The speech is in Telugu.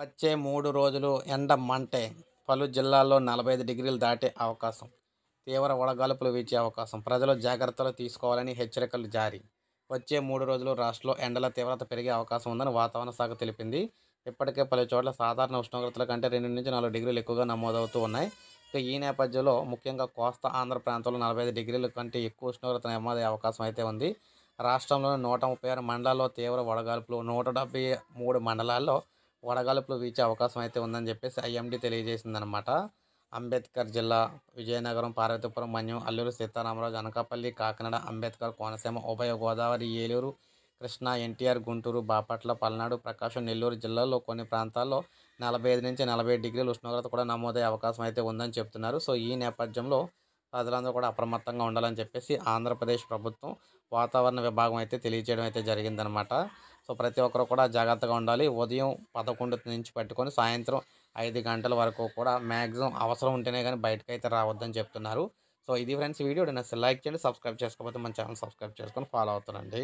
వచ్చే మూడు రోజులు ఎండ మంటే పలు జిల్లాల్లో నలభై ఐదు డిగ్రీలు దాటే అవకాశం. తీవ్ర వడగాలుపులు వీచే అవకాశం. ప్రజలు జాగ్రత్తలు తీసుకోవాలని హెచ్చరికలు జారీ. వచ్చే మూడు రోజులు రాష్ట్రంలో ఎండల తీవ్రత పెరిగే అవకాశం ఉందని వాతావరణ శాఖ తెలిపింది. ఇప్పటికే పలు చోట్ల సాధారణ ఉష్ణోగ్రతల కంటే రెండు నుంచి నాలుగు డిగ్రీలు ఎక్కువగా నమోదవుతూ ఉన్నాయి. ఇక ఈ నేపథ్యంలో ముఖ్యంగా కోస్తా ఆంధ్ర ప్రాంతంలో నలభై ఐదు డిగ్రీల కంటే ఎక్కువ ఉష్ణోగ్రత నమోదయ్యే అవకాశం అయితే ఉంది. రాష్ట్రంలోని నూట ముప్పై ఆరు మండలాల్లో తీవ్ర వడగాల్పులు నూట డెబ్బై మూడు మండలాల్లో వడగాలుపులు వీచే అవకాశం అయితే ఉందని చెప్పేసి ఐఎండీ తెలియజేసిందనమాట అంబేద్కర్ జిల్లా విజయనగరం పార్వతీపురం మన్యం అల్లూరు సీతారామరాజు అనకాపల్లి కాకినాడ అంబేద్కర్ కోనసీమ ఉభయ గోదావరి ఏలూరు కృష్ణా ఎన్టీఆర్ గుంటూరు బాపట్ల పల్నాడు ప్రకాశం నెల్లూరు జిల్లాల్లో కొన్ని ప్రాంతాల్లో నలభై ఐదు నుంచి నలభై డిగ్రీల ఉష్ణోగ్రత కూడా నమోదయ్యే అవకాశం అయితే ఉందని చెప్తున్నారు. సో ఈ నేపథ్యంలో ప్రజలందరూ కూడా అప్రమత్తంగా ఉండాలని చెప్పేసి ఆంధ్రప్రదేశ్ ప్రభుత్వం వాతావరణ విభాగం అయితే తెలియజేయడం అయితే జరిగిందనమాట సో ప్రతి ఒక్కరు కూడా జాగ్రత్తగా ఉండాలి. ఉదయం పదకొండు నుంచి పట్టుకొని సాయంత్రం ఐదు గంటల వరకు కూడా మ్యాక్సిమం అవసరం ఉంటేనే కానీ బయటకు అయితే రావద్దని చెప్తున్నారు. సో ఇది ఫ్రెండ్స్ వీడియో. నచ్చితే లైక్ చేయండి సబ్స్క్రైబ్ చేసుకోకపోతే మన ఛానల్ సబ్స్క్రైబ్ చేసుకొని ఫాలో అవుతానండి